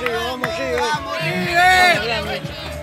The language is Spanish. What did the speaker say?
Río, vamos Vamos Río.